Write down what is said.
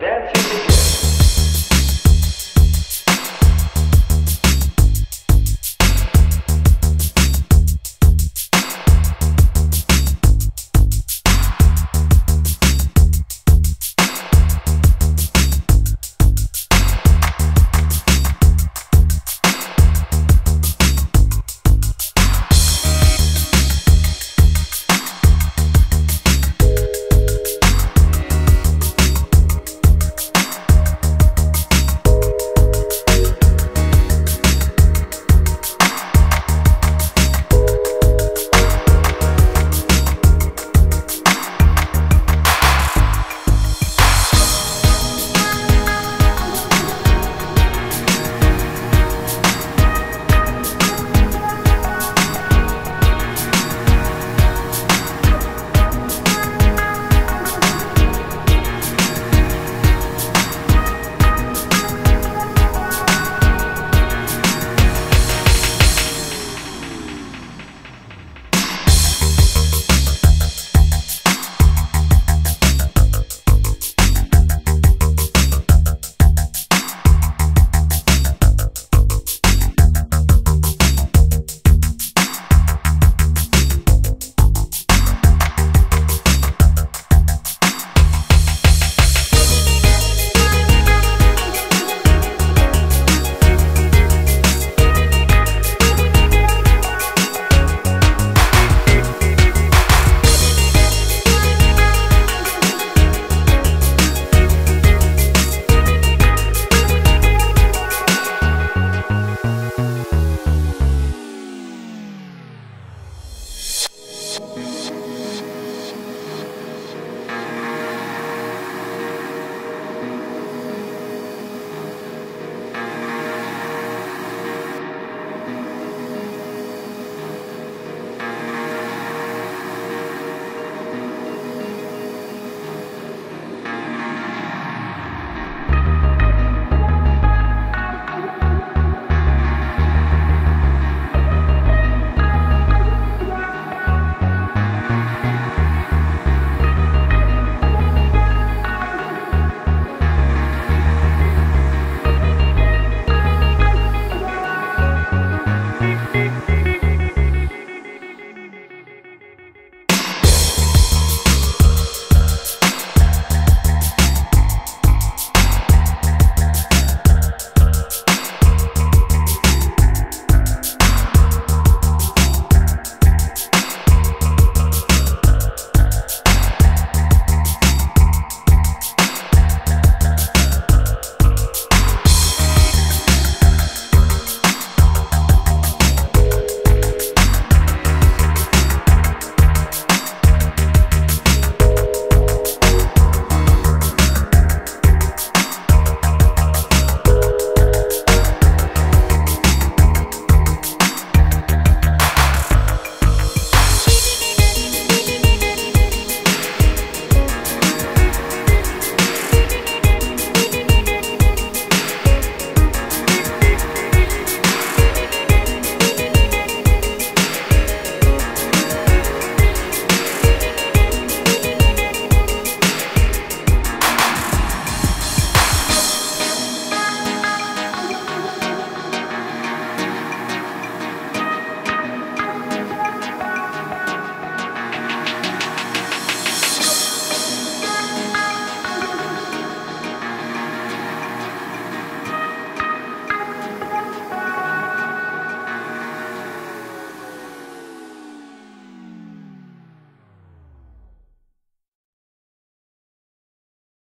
dancing together.